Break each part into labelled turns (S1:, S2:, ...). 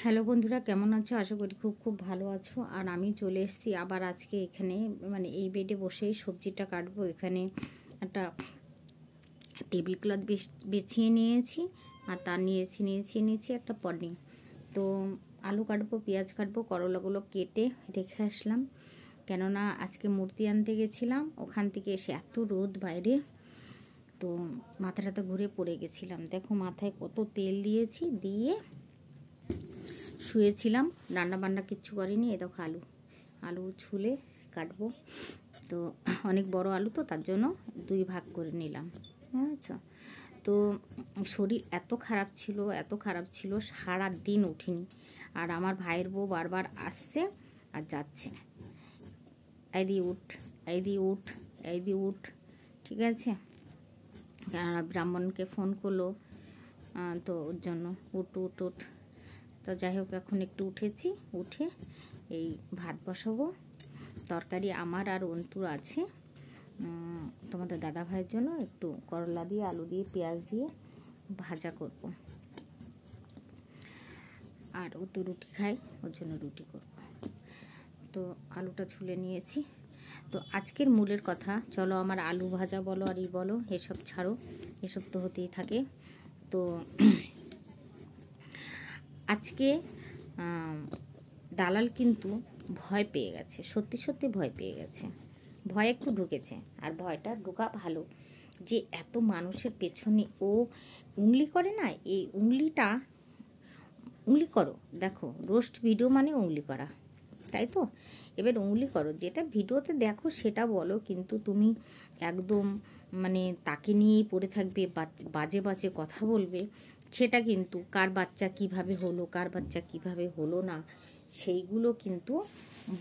S1: Hello বন্ধুরা, কেমন আছো? আশা করি খুব খুব ভালো আছো। আর আমি চলে এসেছি আবার আজকে এখানে মানে এই বেডে বসেই সবজিটা কাটবো। এখানে একটা টেবিল ক্লথ বেছিয়ে নিয়েছি আর তার নিয়েছি নিয়েছি নিয়েছি একটা পনি তো আলু কাটবো, পেঁয়াজ কাটবো, করলাগুলো কেটে রেখে আসলাম। কেননা আজকে মূর্তি আনতে গেছিলাম, ওখান থেকে এসে এত রোদ বাইরে। তো মাথাটাতে ঘুরে পড়ে গেছিলাম। দেখো মাথায় কত তেল দিয়েছি, দিয়ে শুয়েছিলাম রান্না বান্না কিচ্ছু করিনি এ দেখো আলু। আলু ছুলে কাটবো। তো অনেক বড় আলু তো, তার জন্য দুই ভাগ করে নিলাম, বুঝেছ? তো শরীর এত খারাপ ছিল, এত খারাপ ছিল সারা দিন উঠিনি। আর আমার ভাইয়ের বউ বারবার আসছে আর যাচ্ছে। এই দি উঠ, এই দি উঠ, এই দি উঠ, ঠিক আছে? কেননা ব্রাহ্মণকে ফোন করল তো ওর জন্য উঠ উঠ উঠ। তো যাই হোক এখন একটু উঠেছি, উঠে এই ভাত বসাবো। তরকারি আমার আর অন্তুর আছে। তোমাদের দাদা ভাইয়ের জন্য একটু করলা দিয়ে, আলু দিয়ে, পেঁয়াজ দিয়ে ভাজা করব। আর ও তো রুটি খায়, ওর জন্য রুটি করব। তো আলুটা ছুলে নিয়েছি। তো আজকের মূলের কথা, চলো আমার আলু ভাজা বলো আর ই বলো, এসব ছাড়ো, এসব তো হতেই থাকে। তো আজকে দালাল কিন্তু ভয় পেয়ে গেছে, সত্যি সত্যি ভয় পেয়ে গেছে। ভয় একটু ঢুকেছে, আর ভয়টা ঢুকা ভালো। যে এত মানুষের পেছনে ও উংলি করে না, এই উংলিটা, উংলি করো, দেখো রোস্ট ভিডিও মানে উংলি করা, তাই তো? এবার উংলি করো, যেটা ভিডিওতে দেখো সেটা বলো, কিন্তু তুমি একদম মানে তাকে নিয়েই পড়ে থাকবে, বাজে বাজে কথা বলবে, সেটা কিন্তু কার বাচ্চা কীভাবে হলো, কার বাচ্চা কীভাবে হলো না, সেইগুলো কিন্তু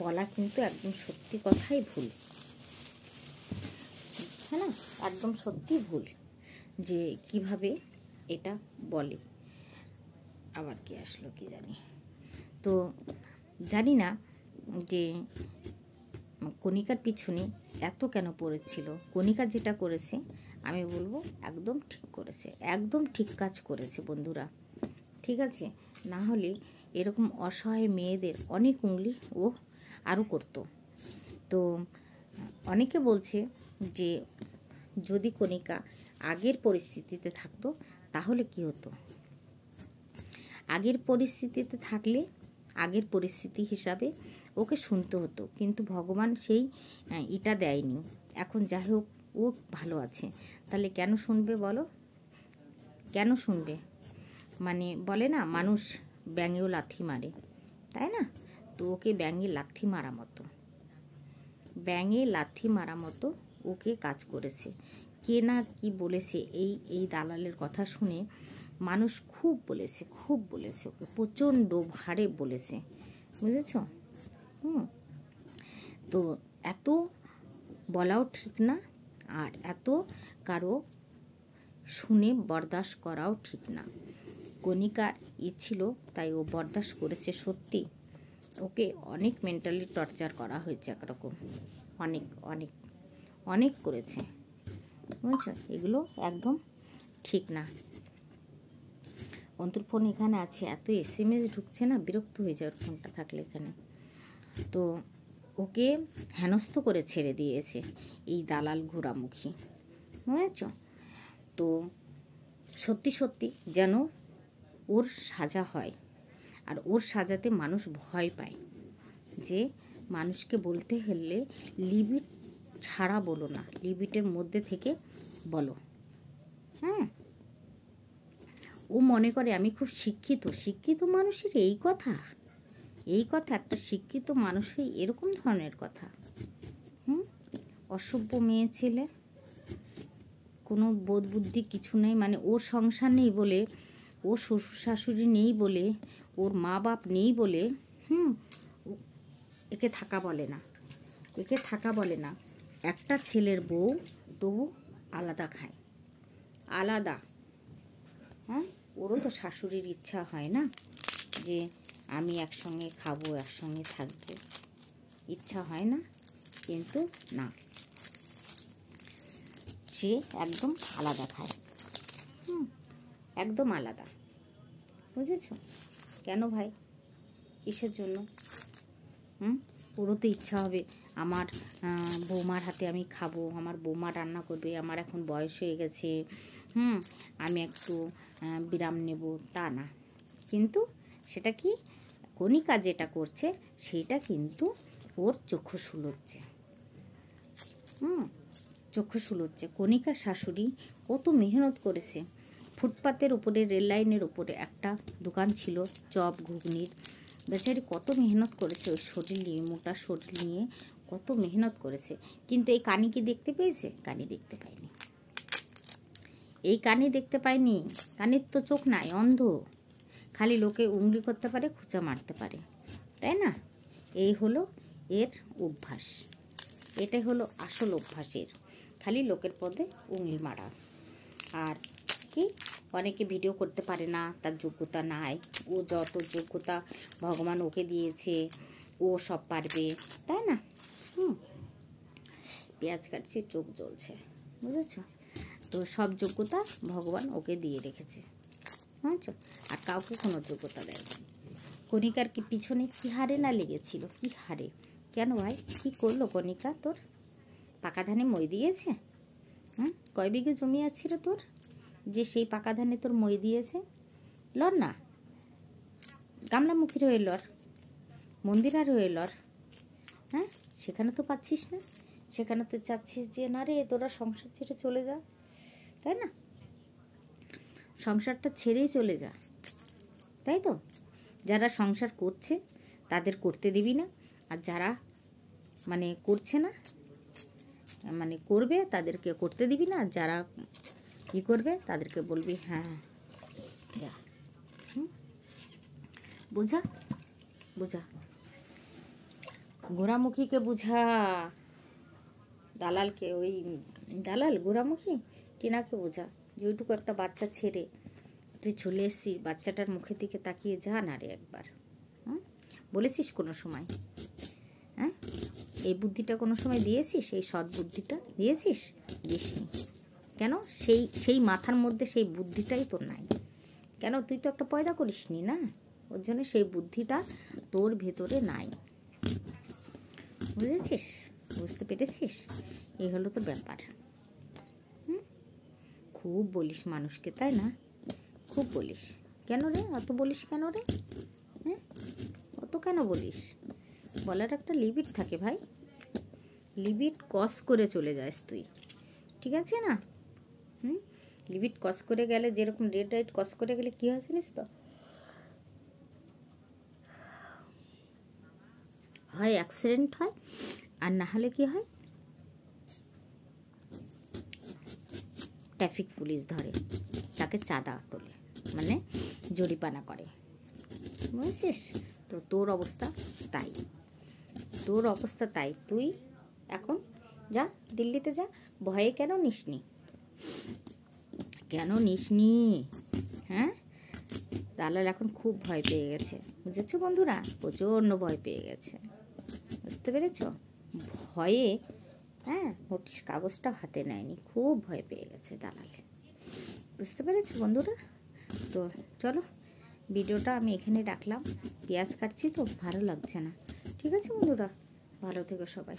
S1: বলা কিন্তু একদম সত্যি কথাই ভুল। হ্যাঁ না? একদম সত্যি ভুল যে কীভাবে এটা বলে। আবার কি আসলো কি জানি? তো জানি না যে কণিকার পিছনে এত কেন পড়েছিল? কণিকা যেটা করেছে, আমি বলব একদম ঠিক করেছে, একদম ঠিক কাজ করেছে বন্ধুরা। ঠিক আছে? না হলে এরকম অসহায় মেয়েদের অনেক উংলি ও আরও করতো। তো অনেকে বলছে যে যদি কণিকা আগের পরিস্থিতিতে থাকতো, তাহলে কি হতো? আগের পরিস্থিতিতে থাকলে আগের পরিস্থিতি হিসাবে ওকে শুনতে হতো। কিন্তু ভগবান সেই ইটা দেয়নি। এখন যাই হোক, ও ভালো আছে। তাহলে কেন শুনবে বলো? কেন শুনবে? মানে বলে না, মানুষ ব্যাঙেও লাথি মারে। তাই না? তো ওকে ব্যাঙে লাথি মারা মতো। ব্যাঙে লাথি মারা মতো ওকে কাজ করেছে। কে না কি বলেছে এই এই দালালের কথা শুনে মানুষ খুব বলেছে খুব বলেছে ওকে, প্রচণ্ড ভারে বলেছে। বুঝেছ? হুম। তো এত বলাও ঠিক না আর এত কারও শুনে বরদাস্ত করাও ঠিক না। কণিকার ই ছিল, তাই ও বরদাস্ত করেছে সত্যি। ওকে অনেক মেন্টালি টর্চার করা হয়েছে একরকম। অনেক অনেক অনেক করেছে। বুঝছ? এগুলো একদম ঠিক না। অন্তর ফোন এখানে আছে, এত এস এম এস ঢুকছে না, বিরক্ত হয়ে যাওয়ার ফোনটা থাকলে এখানে। তো ওকে হেনস্থ করে ছেড়ে দিয়েছে এই দালাল ঘোরামুখী বুঝেছ? তো সত্যি সত্যি যেন ওর সাজা হয়, আর ওর সাজাতে মানুষ ভয় পায় যে মানুষকে বলতে হলে লিমিট ছাড়া বলো না, লিমিটের মধ্যে থেকে বলো। হ্যাঁ ও মনে করে, আমি খুব শিক্ষিত শিক্ষিত মানুষের এই কথা? এই কথা একটা শিক্ষিত মানুষই এরকম ধরনের কথা? হুম? অসভ্য মেয়ে ছেলে, কোনো বোধ বুদ্ধি কিছু নেই মানে ওর সংসার নেই বলে, ওর শ্বশুর শাশুড়ি নেই বলে, ওর মা বাপ নেই বলে, হুম? একে থাকা বলে না, একে থাকা বলে না। একটা ছেলের বউ তবু আলাদা খায়। আলাদা। হ্যাঁ? ওরও তো শাশুড়ির ইচ্ছা হয় না যে আমি একসঙ্গে খাব, একসঙ্গে থাকব। ইচ্ছা হয় না, কিন্তু না। সে একদম আলাদা খায়। হুম, একদম আলাদা। বুঝেছ? কেন ভাই? কিসের জন্য? হুম? ওরও তো ইচ্ছা হবে আমার বৌমার হাতে আমি খাব, আমার বৌমা রান্না করবে, আমার এখন বয়স হয়ে গেছে, হুম, আমি একটু বিরাম নেব, তা না। কিন্তু সেটা কি? কণিকা যেটা করছে, সেটা কিন্তু ওর চক্ষু শুলোচ্ছে হুম, চক্ষু শুলোচ্ছে কণিকা শাশুড়ি কত মেহনত করেছে। ফুটপাতের উপরে, রেল লাইনের উপরে একটা দোকান ছিল, চপ, ঘুগনির। বেচারি কত মেহনত করেছে ওই শরীর নিয়ে মোটা শরীর নিয়ে কত মেহনত করেছে। কিন্তু এই কানি কি দেখতে পেয়েছে? কানি দেখতে পায়নি এই কানি দেখতে পায়নি কানির তো চোখ নাই, অন্ধ। খালি লোকে উংলি করতে পারে, খুঁচা মারতে পারে। তাই না? এই হলো এর অভ্যাস। এটাই হলো আসল অভ্যাসের। খালি লোকের পদে উংলি মারা। আর কি? অনেকে ভিডিও করতে পারে না, তার যোগ্যতা নাই। ও যত যোগ্যতা ভগবান ওকে দিয়েছে, ও সব পারবে। তাই না? পেঁয়াজ কাটছে, চোখ জ্বলছে। বুঝেছ? তো সব যোগ্যতা ভগবান ওকে দিয়ে রেখেছে। বুঝেছ? আর কাউকে কোনো যোগ্যতা দেয়নি কণিকার কি পিছনে কি হারে না লেগেছিল? কি হারে? কেন ভাই? কি করল কণিকা তোর? পাকা ধানে মই দিয়েছে? হুম? কয় বিঘে জমি আছে রে তোর? যে সেই পাকা ধানে তোর মই দিয়েছে? লর না। গামলামুখীর হয়ে লর মন্দিরার হয়ে লর হ্যাঁ? সেখানে তো পাচ্ছিস না। সেখানে তো চাচ্ছিস যে, না রে, তোরা সংসার ছেড়ে চলে যা। তাই না? সংসারটা ছেড়েই চলে যা। তাই তো? যারা সংসার করছে, তাদের করতে দিবি না। আর যারা মানে করছে না মানে করবে, তাদেরকে করতে দিবি না। আর যারা ই করবে, তাদেরকে বলবি হ্যাঁ যা? বোঝা? বোঝা। গোড়ামুখীকে বুঝা। দালালকে, ওই দালাল, গোড়ামুখী? টিনাকে বোঝা? যে ওইটুকু একটা বাচ্চা ছেড়ে তুই চলে এসছিস, বাচ্চাটার মুখের দিকে তাকিয়ে যা না রে একবার। হুম? বলেছিস কোনো সময়? হ্যাঁ? এই বুদ্ধিটা কোনো সময় দিয়েছিস? এই সৎ বুদ্ধিটা দিয়েছিস? দিসনি। কেন? সেই সেই মাথার মধ্যে সেই বুদ্ধিটাই তোর নাই। কেন? তুই তো একটা পয়দা করিসনি না? ওর জন্য সেই বুদ্ধিটা তোর ভেতরে নাই। বুঝেছিস? বুঝতে পেরেছিস? এই হলো তো ব্যাপার। খুব বলিস মানুষকে, তাই না? খুব বলিস। কেন রে? অত বলিস কেন রে? হ্যাঁ অত কেন বলিস? বলার একটা লিমিট থাকে ভাই। লিমিট কস করে চলে যাস তুই। ঠিক আছে না? হুম? লিমিট কস করে গেলে, যেরকম রেড লাইট কস করে গেলে কী হয় জানিস তো? হয় অ্যাক্সিডেন্ট হয়। আর না হলে কি হয়? ট্রাফিক পুলিশ ধরে, তাকে চাঁদা তোলে মানে জরিপানা করে। বুঝেছিস? তো তোর অবস্থা তাই। তোর অবস্থা তাই। তুই এখন যা, দিল্লিতে যা, ভয়ে কেন নিসনি? কেন নিসনি? হ্যাঁ? দালাল এখন খুব ভয় পেয়ে গেছে। বুঝেছ বন্ধুরা? প্রচণ্ড ভয় পেয়ে গেছে। বুঝতে পেরেছ? ভয়ে হ্যাঁ নোটিশ কাগজটা হাতে নেয়নি, খুব ভয় পেয়ে গেছে দালালে। বুঝতে পেরেছ বন্ধুরা? তো চলো, ভিডিওটা আমি এখানে রাখলাম। পেঁয়াজ কাটছি তো, ভালো লাগছে না। ঠিক আছে বন্ধুরা? ভালো থেকো সবাই।